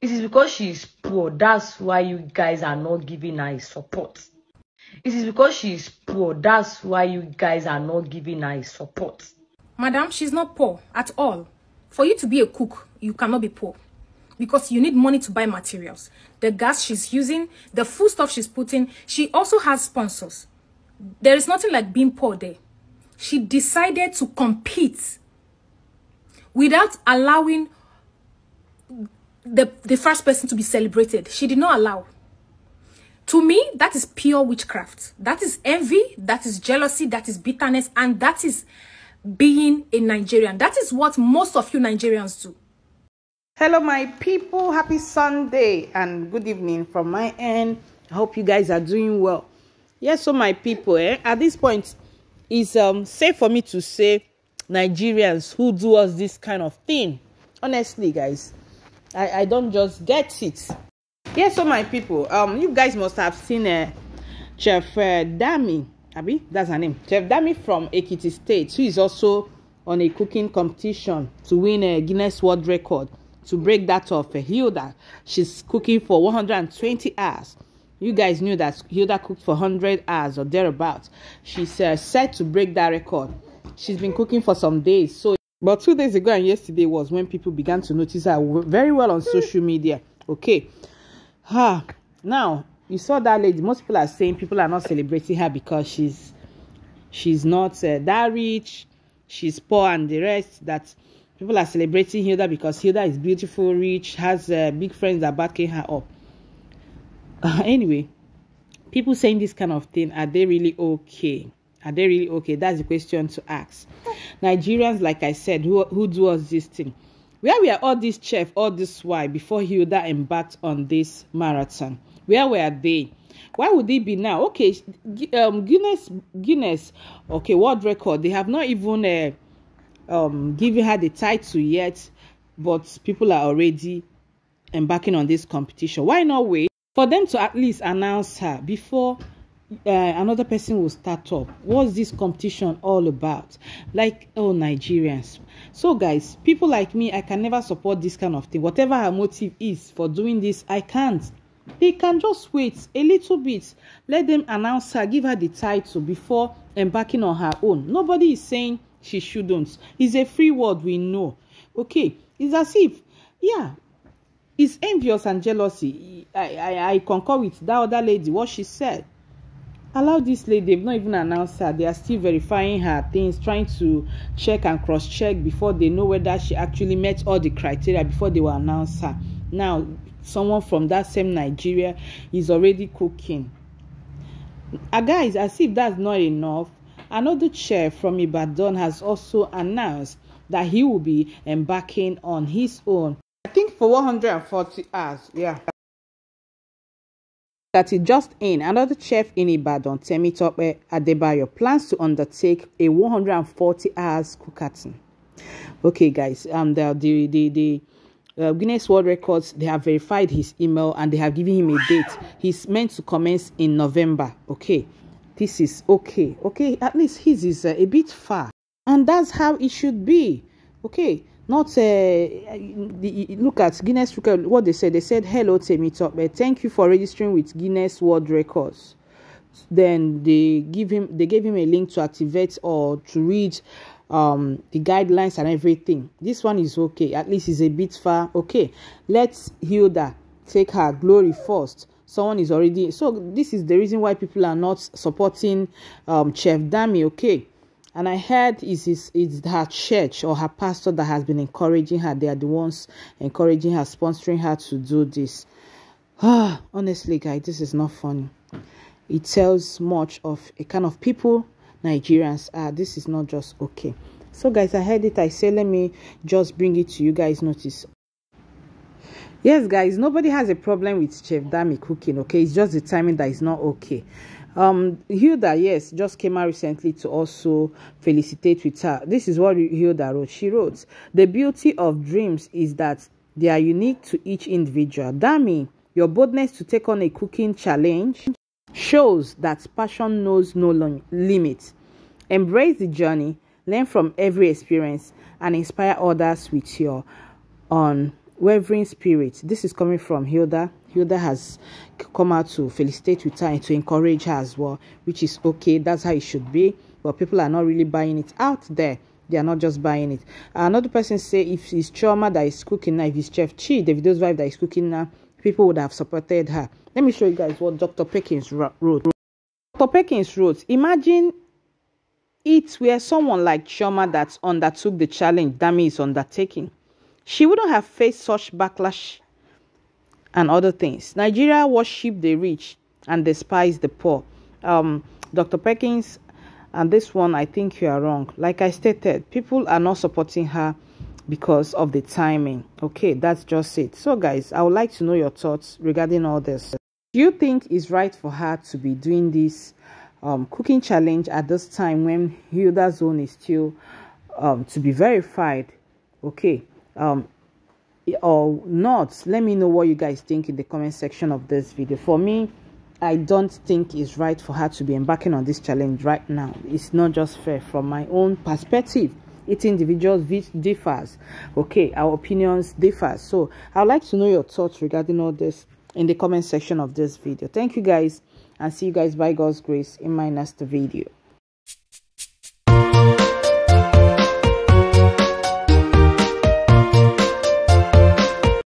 It is because she is poor. That's why you guys are not giving her support. It is because she is poor. That's why you guys are not giving her support. Madam, she's not poor at all. For you to be a cook, you cannot be poor. Because you need money to buy materials. The gas she's using, the food stuff she's putting, she also has sponsors. There is nothing like being poor there. She decided to compete without allowing the, the first person to be celebrated. She did not allow. To me, that is pure witchcraft. That is envy, that is jealousy, that is bitterness, and that is being a Nigerian. That is what most of you Nigerians do. Hello, my people. Happy Sunday and good evening from my end. I hope you guys are doing well. Yes, so my people, eh, at this point, it's um, safe for me to say Nigerians who do us this kind of thing. Honestly, guys, I, I don't just get it. Yes, so my people, um, you guys must have seen uh, Chef uh, Dami, that's her name, Chef Dami from Ekiti State, who is also on a cooking competition to win a Guinness World Record to break that of uh, Hilda. She's cooking for 120 hours. You guys knew that Hilda cooked for 100 hours or thereabouts. She's uh, set to break that record. She's been cooking for some days. So, but two days ago and yesterday was when people began to notice her very well on social media. Okay. Ah, now you saw that lady. Most people are saying people are not celebrating her because she's she's not uh, that rich. She's poor and the rest. That people are celebrating Hilda because Hilda is beautiful, rich, has uh, big friends that backing her up. Uh, anyway, people saying this kind of thing are they really okay? Are they really okay? That's the question to ask. Nigerians, like I said, who who do us this thing? Where were all these chefs all this while before Hilda embarked on this marathon? Where were they? Why would they be now? Okay, um, Guinness, Guinness, okay, world record. They have not even uh, um, given her the title yet, but people are already embarking on this competition. Why not wait for them to at least announce her before uh, another person will start up. What's this competition all about? Like oh nigerians. So guys people like me i can never support this kind of thing. Whatever her motive is for doing this i can't. They can just wait a little bit. Let them announce her give her the title before embarking on her own. Nobody is saying she shouldn't. It's a free word we know. Okay it's as if yeah it's envious and jealousy. I i, I concur with that other lady what she said allow this lady they've not even announced her. They are still verifying her things trying to check and cross check before they know whether she actually met all the criteria before they will announce her. Now someone from that same nigeria is already cooking. Uh, guys as if that's not enough another chef from ibadan has also announced that he will be embarking on his own. I think for 140 hours yeah that is just in, another chef in Ibadan, Temitope Adebayo, plans to undertake a 140 hours cookathon. Okay, guys, um, the the the, the uh, Guinness World Records they have verified his email and they have given him a date. He's meant to commence in November. Okay, this is okay. Okay, at least his is uh, a bit far, and that's how it should be. Okay, not uh, the, look at Guinness record what they said they said hello Temitope thank you for registering with Guinness World Records. Then they give him they gave him a link to activate or to read um the guidelines and everything. This one is okay. At least it's a bit far. Okay let's Hilda take her glory first. Someone is already so this is the reason why people are not supporting um chef dami okay and I heard it's, it's, it's her church or her pastor that has been encouraging her. They are the ones encouraging her, sponsoring her to do this. Ah, honestly, guys, this is not funny. It tells much of a kind of people Nigerians are. This is not just okay. So, guys, I heard it. I say, let me just bring it to you guys' notice. Yes, guys, nobody has a problem with Chef Dami cooking, okay? It's just the timing that is not okay. Um, Hilda, yes, just came out recently to also felicitate with her. This is what Hilda wrote. She wrote, The beauty of dreams is that they are unique to each individual. Dami, your boldness to take on a cooking challenge shows that passion knows no limit. Embrace the journey, learn from every experience, and inspire others with your unwavering spirit. This is coming from Hilda. Hilda has come out to felicitate with her and to encourage her as well, which is okay. That's how it should be. But people are not really buying it out there. They are not just buying it. Another person say if it's Chioma that is cooking now, if it's Chef Chi, Davido's wife that is cooking now, people would have supported her. Let me show you guys what Dr. Perkins wrote. Dr. Perkins wrote, imagine it were someone like Chioma that undertook the challenge Dami is undertaking. She wouldn't have faced such backlash and other things. Nigeria worship the rich and despise the poor. Um, Dr. Perkins, and this one, I think you are wrong. Like I stated, people are not supporting her because of the timing. Okay, that's just it. So, guys, I would like to know your thoughts regarding all this. Do you think it's right for her to be doing this um, cooking challenge at this time when Hilda Zone is still um, to be verified? Okay, um, or not? Let me know what you guys think in the comment section of this video. For me, I don't think it's right for her to be embarking on this challenge right now. It's not just fair from my own perspective. Each individual differs. Okay, our opinions differ. So I'd like to know your thoughts regarding all this in the comment section of this video. Thank you guys and see you guys by God's grace in my next video.